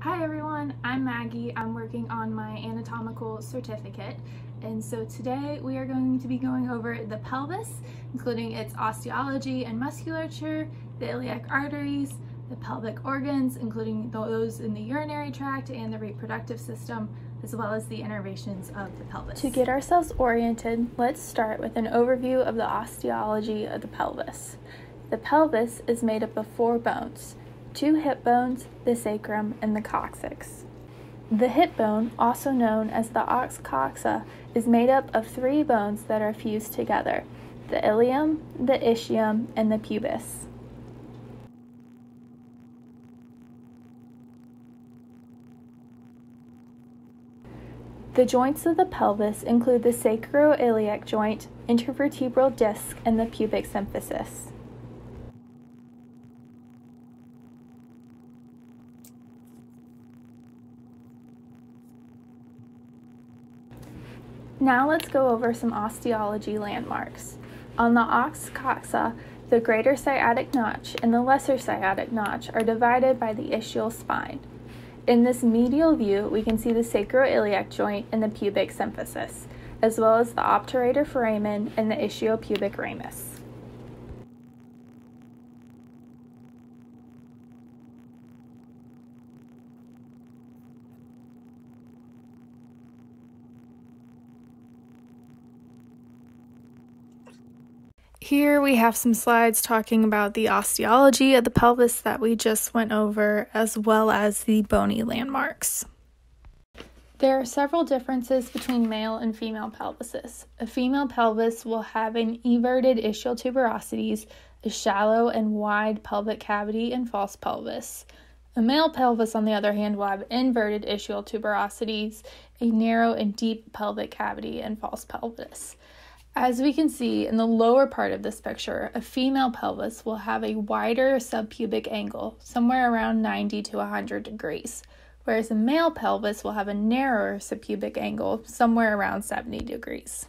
Hi everyone, I'm Maggie. I'm working on my anatomical certificate and so today we are going to be going over the pelvis, including its osteology and musculature, the iliac arteries, the pelvic organs, including those in the urinary tract and the reproductive system, as well as the innervations of the pelvis. To get ourselves oriented, let's start with an overview of the osteology of the pelvis. The pelvis is made up of four bones two hip bones, the sacrum, and the coccyx. The hip bone, also known as the os coxa, is made up of three bones that are fused together the ilium, the ischium, and the pubis. The joints of the pelvis include the sacroiliac joint, intervertebral disc, and the pubic symphysis. Now let's go over some osteology landmarks. On the os coxa, the greater sciatic notch and the lesser sciatic notch are divided by the ischial spine. In this medial view, we can see the sacroiliac joint and the pubic symphysis, as well as the obturator foramen and the ischiopubic ramus. Here we have some slides talking about the osteology of the pelvis that we just went over, as well as the bony landmarks. There are several differences between male and female pelvises. A female pelvis will have an everted ischial tuberosities, a shallow and wide pelvic cavity, and false pelvis. A male pelvis, on the other hand, will have inverted ischial tuberosities, a narrow and deep pelvic cavity, and false pelvis. As we can see in the lower part of this picture, a female pelvis will have a wider subpubic angle, somewhere around 90 to 100 degrees, whereas a male pelvis will have a narrower subpubic angle, somewhere around 70 degrees.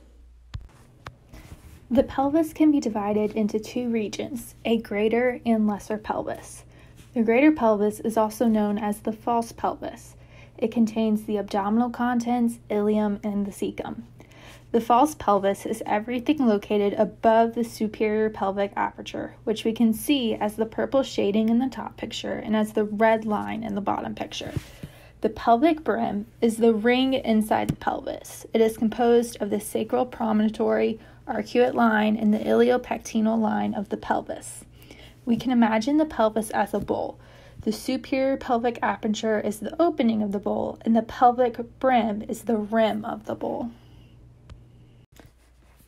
The pelvis can be divided into two regions, a greater and lesser pelvis. The greater pelvis is also known as the false pelvis. It contains the abdominal contents, ilium, and the cecum. The false pelvis is everything located above the superior pelvic aperture, which we can see as the purple shading in the top picture and as the red line in the bottom picture. The pelvic brim is the ring inside the pelvis. It is composed of the sacral promontory, arcuate line, and the iliopectineal line of the pelvis. We can imagine the pelvis as a bowl. The superior pelvic aperture is the opening of the bowl, and the pelvic brim is the rim of the bowl.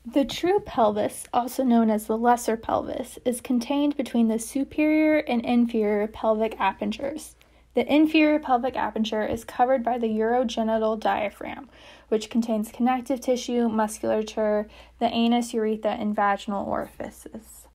The true pelvis, also known as the lesser pelvis, is contained between the superior and inferior pelvic apertures. The inferior pelvic aperture is covered by the urogenital diaphragm, which contains connective tissue, musculature, the anus, urethra, and vaginal orifices.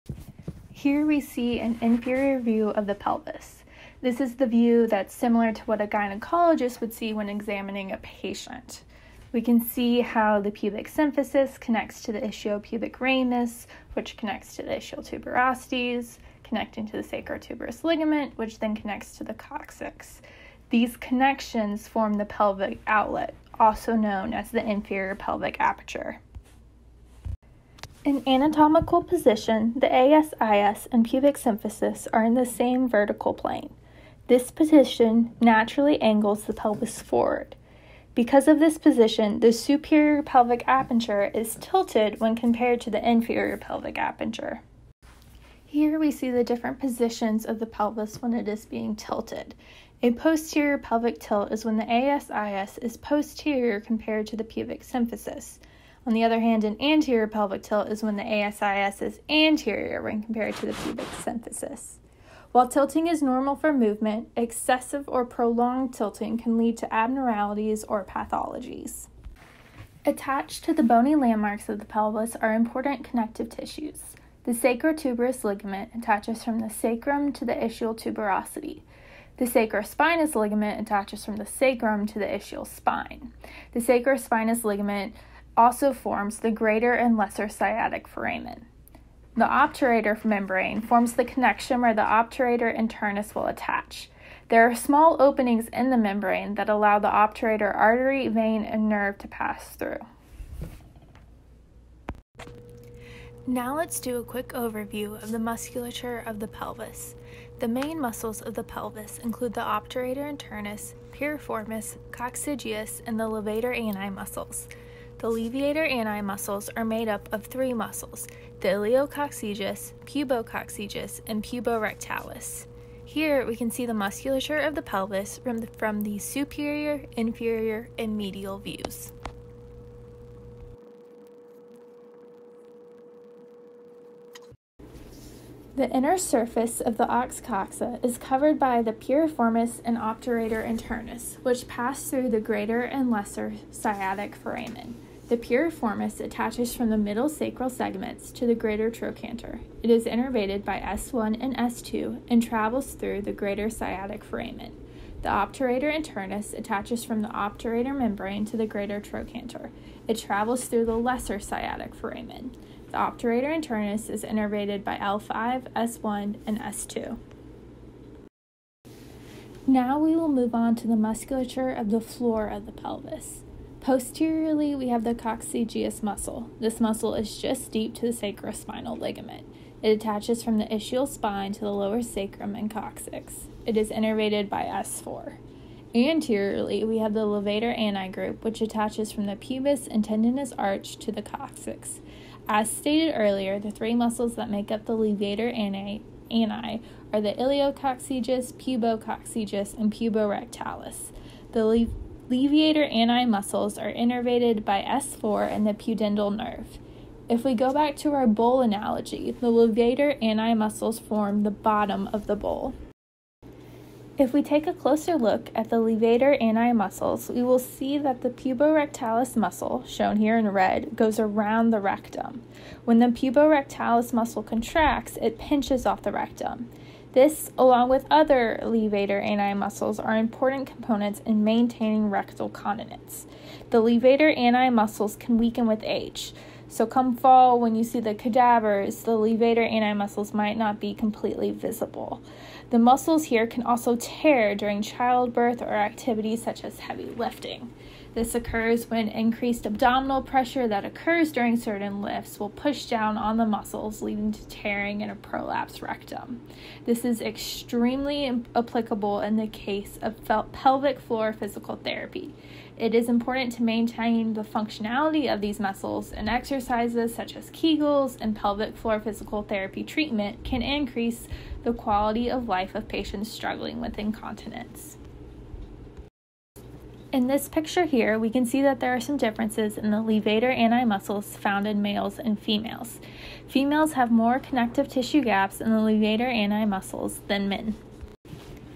Here we see an inferior view of the pelvis. This is the view that's similar to what a gynecologist would see when examining a patient. We can see how the pubic symphysis connects to the ischiopubic ramus, which connects to the ischial tuberosities, connecting to the sacrotuberous ligament, which then connects to the coccyx. These connections form the pelvic outlet, also known as the inferior pelvic aperture. In anatomical position, the ASIS and pubic symphysis are in the same vertical plane. This position naturally angles the pelvis forward. Because of this position, the superior pelvic aperture is tilted when compared to the inferior pelvic aperture. Here we see the different positions of the pelvis when it is being tilted. A posterior pelvic tilt is when the ASIS is posterior compared to the pubic symphysis. On the other hand, an anterior pelvic tilt is when the ASIS is anterior when compared to the pubic symphysis. While tilting is normal for movement, excessive or prolonged tilting can lead to abnormalities or pathologies. Attached to the bony landmarks of the pelvis are important connective tissues. The sacrotuberous ligament attaches from the sacrum to the ischial tuberosity. The sacrospinous ligament attaches from the sacrum to the ischial spine. The sacrospinous ligament also forms the greater and lesser sciatic foramen. The obturator membrane forms the connection where the obturator internus will attach. There are small openings in the membrane that allow the obturator artery, vein, and nerve to pass through. Now let's do a quick overview of the musculature of the pelvis. The main muscles of the pelvis include the obturator internus, piriformis, coccygeus, and the levator ani muscles. The levator ani muscles are made up of three muscles the iliococcygeus, pubococcygeus, and puborectalis. Here we can see the musculature of the pelvis from the, from the superior, inferior, and medial views. The inner surface of the os coxa is covered by the piriformis and obturator internus, which pass through the greater and lesser sciatic foramen. The piriformis attaches from the middle sacral segments to the greater trochanter. It is innervated by S1 and S2 and travels through the greater sciatic foramen. The obturator internus attaches from the obturator membrane to the greater trochanter. It travels through the lesser sciatic foramen. The obturator internus is innervated by L5, S1, and S2. Now we will move on to the musculature of the floor of the pelvis. Posteriorly, we have the coccygeus muscle. This muscle is just deep to the sacrospinal ligament. It attaches from the ischial spine to the lower sacrum and coccyx. It is innervated by S4. Anteriorly, we have the levator ani group, which attaches from the pubis and tendinous arch to the coccyx. As stated earlier, the three muscles that make up the levator ani, ani are the iliococcygeus, pubococcygeus, and puborectalis. The Levator ani muscles are innervated by S4 and the pudendal nerve. If we go back to our bowl analogy, the levator ani muscles form the bottom of the bowl. If we take a closer look at the levator ani muscles, we will see that the puborectalis muscle, shown here in red, goes around the rectum. When the puborectalis muscle contracts, it pinches off the rectum. This, along with other levator ani muscles, are important components in maintaining rectal continence. The levator ani muscles can weaken with age. So, come fall, when you see the cadavers, the levator ani muscles might not be completely visible. The muscles here can also tear during childbirth or activities such as heavy lifting. This occurs when increased abdominal pressure that occurs during certain lifts will push down on the muscles, leading to tearing and a prolapsed rectum. This is extremely applicable in the case of pelvic floor physical therapy. It is important to maintain the functionality of these muscles, and exercises such as Kegels and pelvic floor physical therapy treatment can increase the quality of life of patients struggling with incontinence. In this picture here, we can see that there are some differences in the levator ani muscles found in males and females. Females have more connective tissue gaps in the levator ani muscles than men.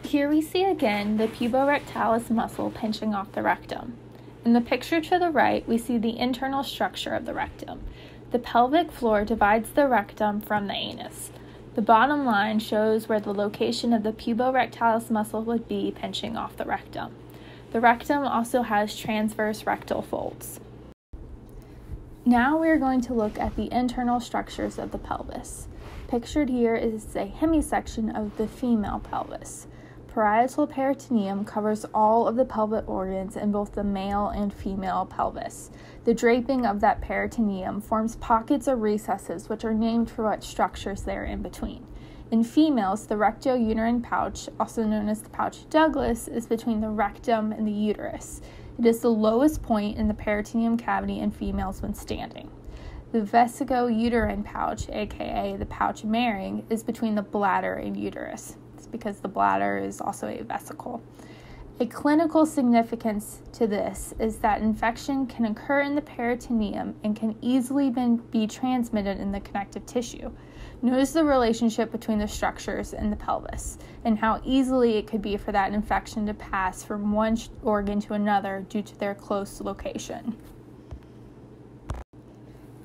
Here we see again the puborectalis muscle pinching off the rectum. In the picture to the right, we see the internal structure of the rectum. The pelvic floor divides the rectum from the anus. The bottom line shows where the location of the puborectalis muscle would be pinching off the rectum. The rectum also has transverse rectal folds. Now we are going to look at the internal structures of the pelvis. Pictured here is a hemisection of the female pelvis. Parietal peritoneum covers all of the pelvic organs in both the male and female pelvis. The draping of that peritoneum forms pockets or recesses which are named for what structures they are in between. In females, the rectouterine pouch, also known as the pouch Douglas, is between the rectum and the uterus. It is the lowest point in the peritoneum cavity in females when standing. The vesicouterine pouch, aka the pouch Mehring, is between the bladder and uterus. It's because the bladder is also a vesicle. A clinical significance to this is that infection can occur in the peritoneum and can easily be transmitted in the connective tissue. Notice the relationship between the structures in the pelvis and how easily it could be for that infection to pass from one organ to another due to their close location.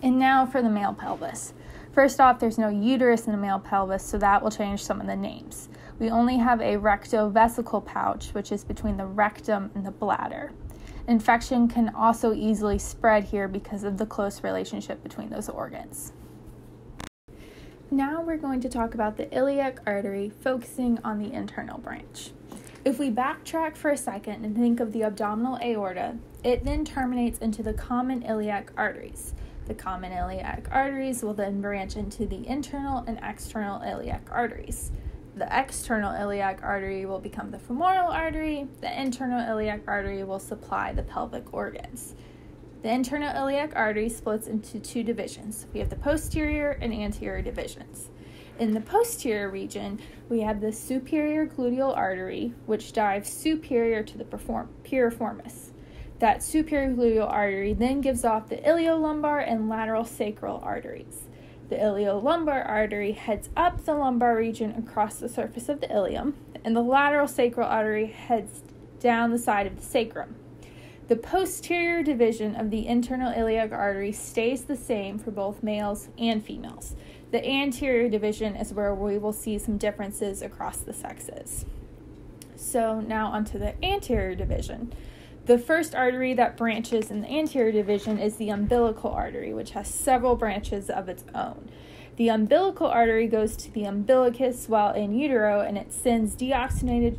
And now for the male pelvis. First off, there's no uterus in the male pelvis, so that will change some of the names. We only have a rectovesical pouch, which is between the rectum and the bladder. Infection can also easily spread here because of the close relationship between those organs. Now we're going to talk about the iliac artery, focusing on the internal branch. If we backtrack for a second and think of the abdominal aorta, it then terminates into the common iliac arteries. The common iliac arteries will then branch into the internal and external iliac arteries. The external iliac artery will become the femoral artery. The internal iliac artery will supply the pelvic organs. The internal iliac artery splits into two divisions. We have the posterior and anterior divisions. In the posterior region, we have the superior gluteal artery, which dives superior to the piriformis. That superior gluteal artery then gives off the iliolumbar and lateral sacral arteries. The iliolumbar artery heads up the lumbar region across the surface of the ilium, and the lateral sacral artery heads down the side of the sacrum. The posterior division of the internal iliac artery stays the same for both males and females. The anterior division is where we will see some differences across the sexes. So, now onto the anterior division. The first artery that branches in the anterior division is the umbilical artery, which has several branches of its own. The umbilical artery goes to the umbilicus while in utero and it sends deoxygenated,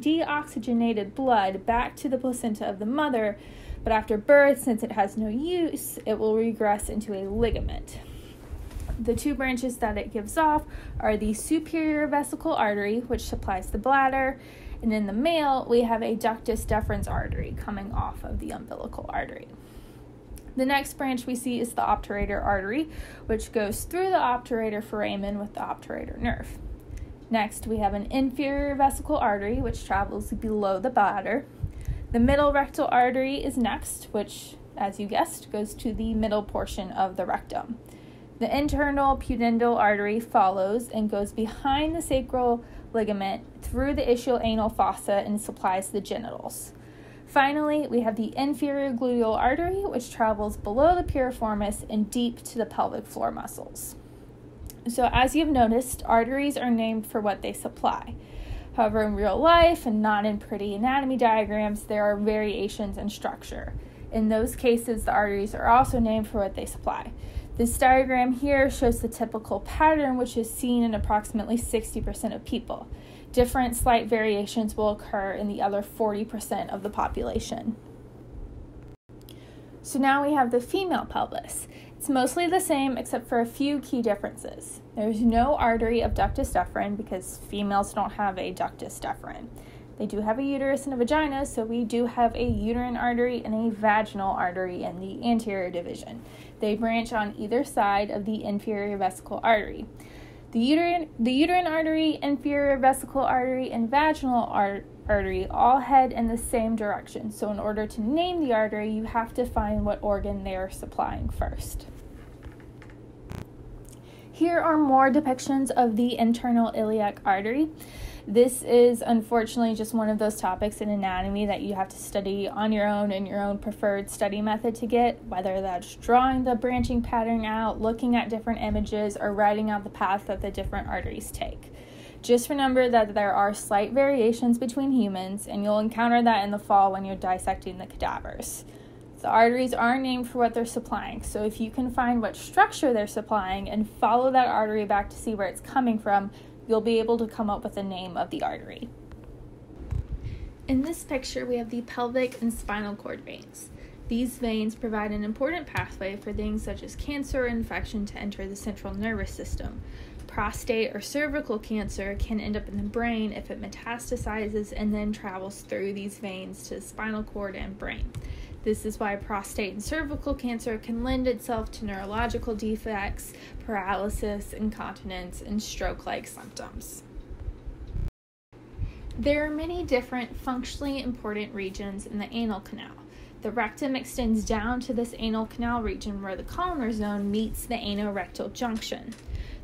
deoxygenated blood back to the placenta of the mother, but after birth, since it has no use, it will regress into a ligament. The two branches that it gives off are the superior vesical artery, which supplies the bladder, and in the male, we have a ductus deferens artery coming off of the umbilical artery. The next branch we see is the obturator artery, which goes through the obturator foramen with the obturator nerve. Next, we have an inferior vesical artery, which travels below the bladder. The middle rectal artery is next, which, as you guessed, goes to the middle portion of the rectum. The internal pudendal artery follows and goes behind the sacral ligament through the ischial anal fossa and supplies the genitals. Finally, we have the inferior gluteal artery, which travels below the piriformis and deep to the pelvic floor muscles. So, as you've noticed, arteries are named for what they supply. However, in real life and not in pretty anatomy diagrams, there are variations in structure. In those cases, the arteries are also named for what they supply. This diagram here shows the typical pattern, which is seen in approximately 60% of people. Different slight variations will occur in the other 40% of the population. So now we have the female pelvis. It's mostly the same except for a few key differences. There's no artery of ductus deferens because females don't have a ductus deferens. They do have a uterus and a vagina, so we do have a uterine artery and a vaginal artery in the anterior division. They branch on either side of the inferior vesical artery. The uterine, the uterine artery, inferior vesical artery, and vaginal ar- artery all head in the same direction. So, in order to name the artery, you have to find what organ they are supplying first. Here are more depictions of the internal iliac artery. This is unfortunately just one of those topics in anatomy that you have to study on your own in your own preferred study method to get, whether that's drawing the branching pattern out, looking at different images, or writing out the path that the different arteries take. Just remember that there are slight variations between humans, and you'll encounter that in the fall when you're dissecting the cadavers. The arteries are named for what they're supplying, so if you can find what structure they're supplying and follow that artery back to see where it's coming from, you'll be able to come up with the name of the artery. In this picture, we have the pelvic and spinal cord veins. These veins provide an important pathway for things such as cancer or infection to enter the central nervous system. Prostate or cervical cancer can end up in the brain if it metastasizes and then travels through these veins to the spinal cord and brain. This is why prostate and cervical cancer can lend itself to neurological defects, paralysis, incontinence, and stroke like symptoms. There are many different functionally important regions in the anal canal. The rectum extends down to this anal canal region where the columnar zone meets the anorectal junction.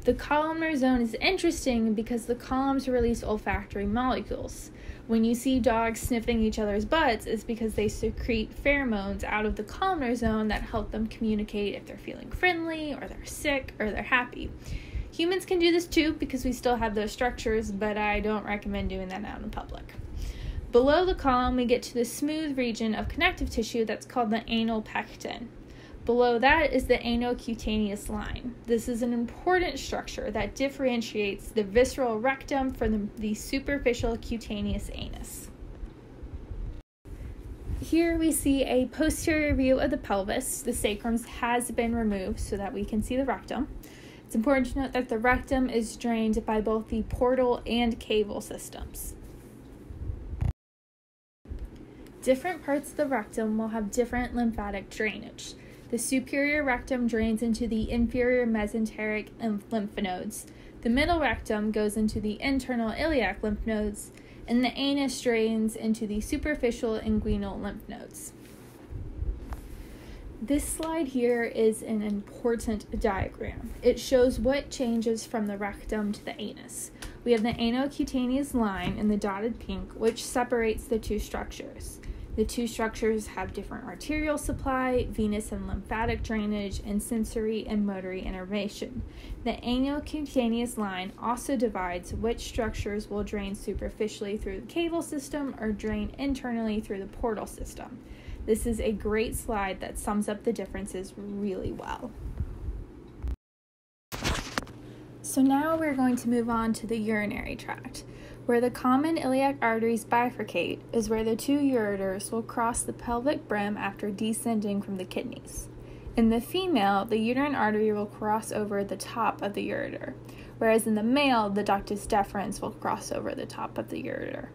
The columnar zone is interesting because the columns release olfactory molecules. When you see dogs sniffing each other's butts, it's because they secrete pheromones out of the columnar zone that help them communicate if they're feeling friendly, or they're sick, or they're happy. Humans can do this too because we still have those structures, but I don't recommend doing that out in public. Below the column, we get to the smooth region of connective tissue that's called the anal pecten. Below that is the anocutaneous line. This is an important structure that differentiates the visceral rectum from the, the superficial cutaneous anus. Here we see a posterior view of the pelvis. The sacrum has been removed so that we can see the rectum. It's important to note that the rectum is drained by both the portal and caval systems. Different parts of the rectum will have different lymphatic drainage. The superior rectum drains into the inferior mesenteric lymph nodes. The middle rectum goes into the internal iliac lymph nodes, and the anus drains into the superficial inguinal lymph nodes. This slide here is an important diagram. It shows what changes from the rectum to the anus. We have the anocutaneous line in the dotted pink, which separates the two structures. The two structures have different arterial supply, venous and lymphatic drainage, and sensory and motory innervation. The anal-cutaneous line also divides which structures will drain superficially through the caval system or drain internally through the portal system. This is a great slide that sums up the differences really well. So now we're going to move on to the urinary tract. Where the common iliac arteries bifurcate is where the two ureters will cross the pelvic brim after descending from the kidneys. In the female, the uterine artery will cross over the top of the ureter, whereas in the male, the ductus deferens will cross over the top of the ureter.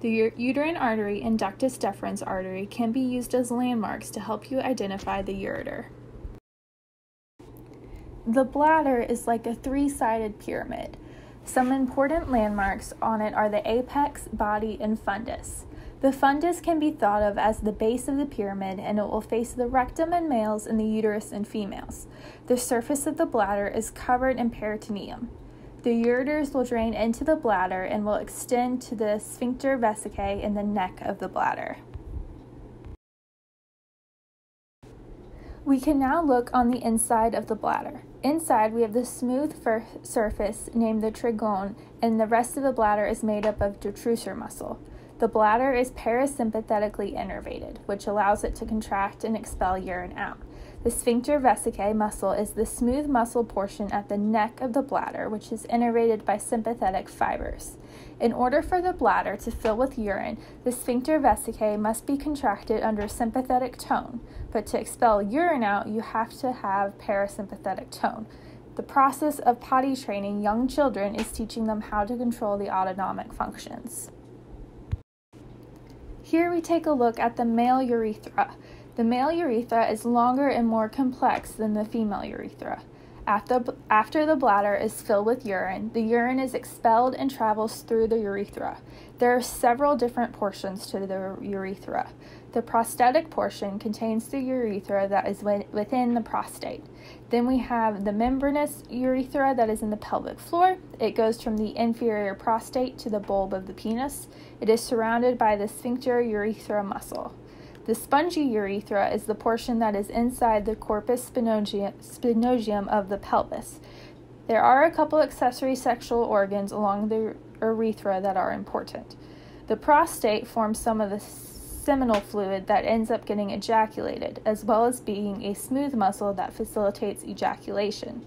The uterine artery and ductus deferens artery can be used as landmarks to help you identify the ureter. The bladder is like a three sided pyramid. Some important landmarks on it are the apex, body, and fundus. The fundus can be thought of as the base of the pyramid and it will face the rectum in males and the uterus in females. The surface of the bladder is covered in peritoneum. The ureters will drain into the bladder and will extend to the sphincter vesicae in the neck of the bladder. We can now look on the inside of the bladder. Inside, we have the smooth surface named the trigone, and the rest of the bladder is made up of detrusor muscle. The bladder is parasympathetically innervated, which allows it to contract and expel urine out. The sphincter vesicae muscle is the smooth muscle portion at the neck of the bladder, which is innervated by sympathetic fibers. In order for the bladder to fill with urine, the sphincter vesicae must be contracted under sympathetic tone, but to expel urine out, you have to have parasympathetic tone. The process of potty training young children is teaching them how to control the autonomic functions. Here we take a look at the male urethra. The male urethra is longer and more complex than the female urethra. After, after the bladder is filled with urine, the urine is expelled and travels through the urethra. There are several different portions to the urethra. The prostatic portion contains the urethra that is within the prostate. Then we have the membranous urethra that is in the pelvic floor. It goes from the inferior prostate to the bulb of the penis. It is surrounded by the sphincter urethrae muscle. The spongy urethra is the portion that is inside the corpus spongiosum of the pelvis. There are a couple accessory sexual organs along the urethra that are important. The prostate forms some of the seminal fluid that ends up getting ejaculated, as well as being a smooth muscle that facilitates ejaculation.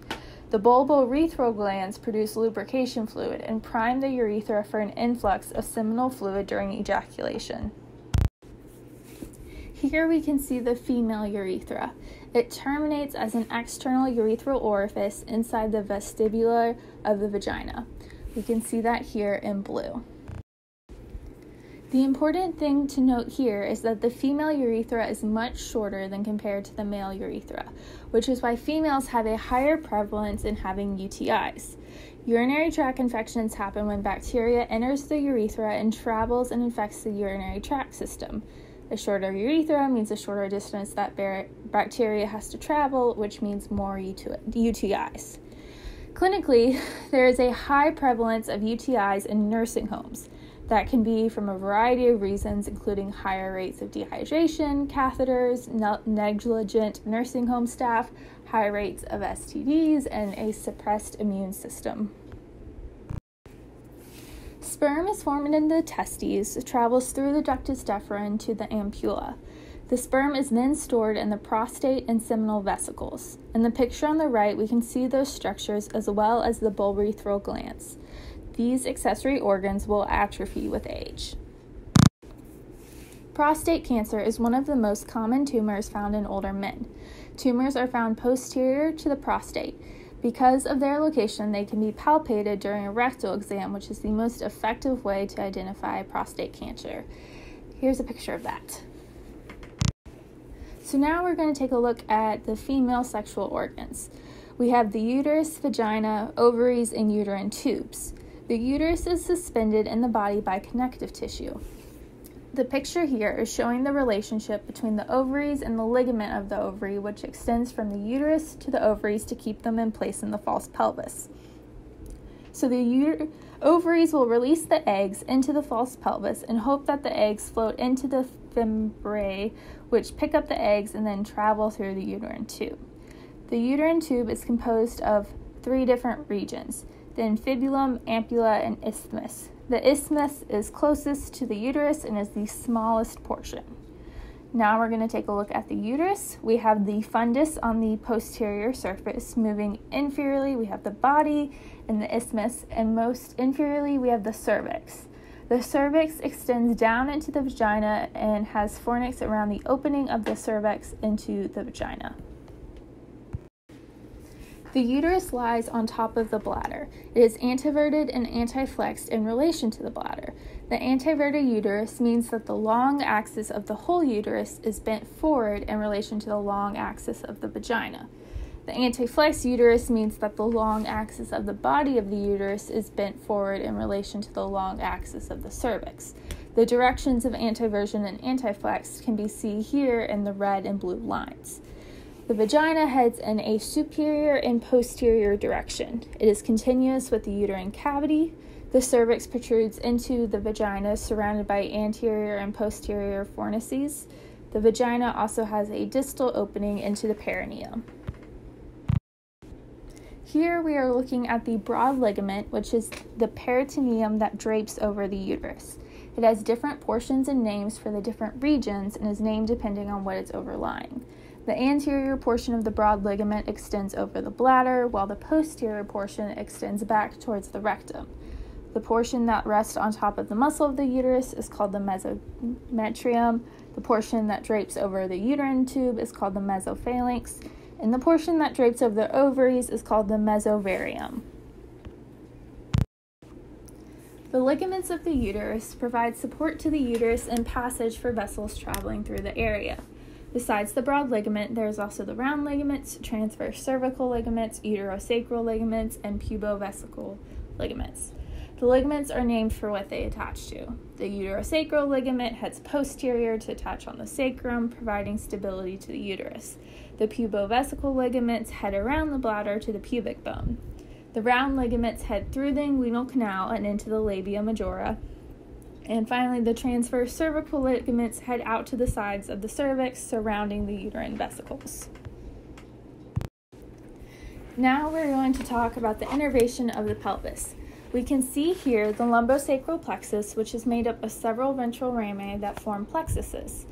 The bulbourethral glands produce lubrication fluid and prime the urethra for an influx of seminal fluid during ejaculation. Here we can see the female urethra. It terminates as an external urethral orifice inside the vestibular of the vagina. We can see that here in blue. The important thing to note here is that the female urethra is much shorter than compared to the male urethra, which is why females have a higher prevalence in having UTIs. Urinary tract infections happen when bacteria enters the urethra and travels and infects the urinary tract system. A shorter urethra means a shorter distance that bacteria has to travel, which means more UTIs. Clinically, there is a high prevalence of UTIs in nursing homes. That can be from a variety of reasons, including higher rates of dehydration, catheters, negligent nursing home staff, high rates of STDs, and a suppressed immune system. Sperm is formed in the testes, travels through the ductus deferens to the ampulla. The sperm is then stored in the prostate and seminal vesicles. In the picture on the right, we can see those structures as well as the bulbourethral glands. These accessory organs will atrophy with age. Prostate cancer is one of the most common tumors found in older men. Tumors are found posterior to the prostate. Because of their location, they can be palpated during a rectal exam, which is the most effective way to identify prostate cancer. Here's a picture of that. So now we're going to take a look at the female sexual organs. We have the uterus, vagina, ovaries, and uterine tubes. The uterus is suspended in the body by connective tissue. The picture here is showing the relationship between the ovaries and the ligament of the ovary, which extends from the uterus to the ovaries to keep them in place in the false pelvis. So the uter- ovaries will release the eggs into the false pelvis and hope that the eggs float into the fimbriae, which pick up the eggs and then travel through the uterine tube. The uterine tube is composed of three different regions the infundibulum, ampulla, and isthmus. The isthmus is closest to the uterus and is the smallest portion. Now we're going to take a look at the uterus. We have the fundus on the posterior surface. Moving inferiorly, we have the body and the isthmus, and most inferiorly, we have the cervix. The cervix extends down into the vagina and has fornix around the opening of the cervix into the vagina. The uterus lies on top of the bladder. It is anteverted and anteflexed in relation to the bladder. The anteverted uterus means that the long axis of the whole uterus is bent forward in relation to the long axis of the vagina. The anteflex uterus means that the long axis of the body of the uterus is bent forward in relation to the long axis of the cervix. The directions of anteversion and antiflex can be seen here in the red and blue lines. The vagina heads in a superior and posterior direction. It is continuous with the uterine cavity. The cervix protrudes into the vagina, surrounded by anterior and posterior fornices. The vagina also has a distal opening into the perineum. Here we are looking at the broad ligament, which is the peritoneum that drapes over the uterus. It has different portions and names for the different regions and is named depending on what it's overlying. The anterior portion of the broad ligament extends over the bladder, while the posterior portion extends back towards the rectum. The portion that rests on top of the muscle of the uterus is called the mesometrium. The portion that drapes over the uterine tube is called the mesosalpinx and the portion that drapes over the ovaries is called the mesovarium. The ligaments of the uterus provide support to the uterus and passage for vessels traveling through the area. Besides the broad ligament, there is also the round ligaments, transverse cervical ligaments, uterosacral ligaments, and pubovesical ligaments. The ligaments are named for what they attach to. The uterosacral ligament heads posterior to attach on the sacrum, providing stability to the uterus. The pubovesical ligaments head around the bladder to the pubic bone. The round ligaments head through the inguinal canal and into the labia majora. And finally, the transverse cervical ligaments head out to the sides of the cervix surrounding the uterine vesicles. Now we're going to talk about the innervation of the pelvis. We can see here the lumbosacral plexus, which is made up of several ventral rami that form plexuses.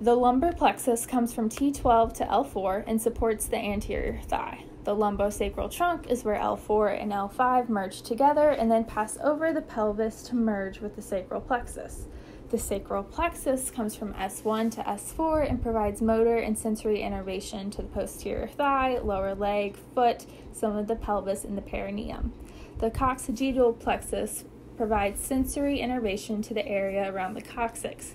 The lumbar plexus comes from T12 to L4 and supports the anterior thigh. The lumbosacral trunk is where L4 and L5 merge together and then pass over the pelvis to merge with the sacral plexus. The sacral plexus comes from S1 to S4 and provides motor and sensory innervation to the posterior thigh, lower leg, foot, some of the pelvis, and the perineum. The coccygeal plexus provides sensory innervation to the area around the coccyx.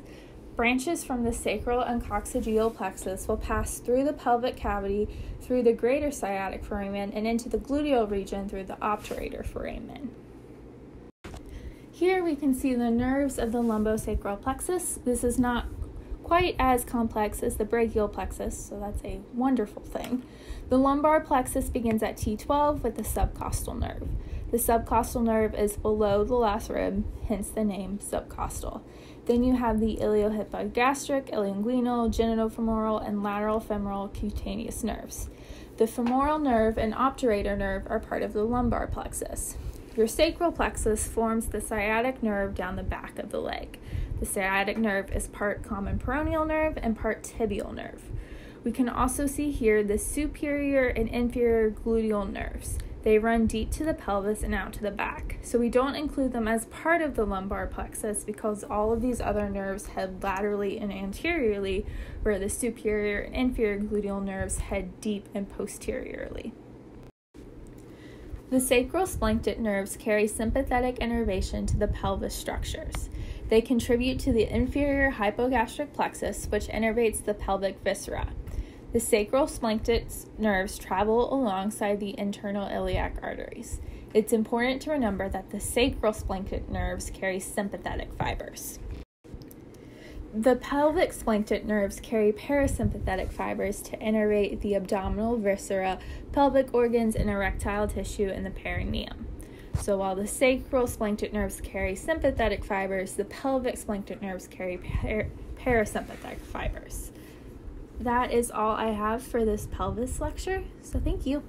Branches from the sacral and coccygeal plexus will pass through the pelvic cavity, through the greater sciatic foramen, and into the gluteal region through the obturator foramen. Here we can see the nerves of the lumbosacral plexus. This is not quite as complex as the brachial plexus, so that's a wonderful thing. The lumbar plexus begins at T12 with the subcostal nerve. The subcostal nerve is below the last rib, hence the name subcostal. Then you have the iliohypogastric, ilioinguinal, genitofemoral, and lateral femoral cutaneous nerves. The femoral nerve and obturator nerve are part of the lumbar plexus. Your sacral plexus forms the sciatic nerve down the back of the leg. The sciatic nerve is part common peroneal nerve and part tibial nerve. We can also see here the superior and inferior gluteal nerves. They run deep to the pelvis and out to the back. So we don't include them as part of the lumbar plexus because all of these other nerves head laterally and anteriorly, where the superior and inferior gluteal nerves head deep and posteriorly. The sacral splanchnic nerves carry sympathetic innervation to the pelvis structures. They contribute to the inferior hypogastric plexus, which innervates the pelvic viscera. The sacral splanchnic nerves travel alongside the internal iliac arteries. It's important to remember that the sacral splanchnic nerves carry sympathetic fibers. The pelvic splanchnic nerves carry parasympathetic fibers to innervate the abdominal viscera, pelvic organs, and erectile tissue in the perineum. So while the sacral splanchnic nerves carry sympathetic fibers, the pelvic splanchnic nerves carry par- parasympathetic fibers that is all I have for this pelvis lecture. So thank you.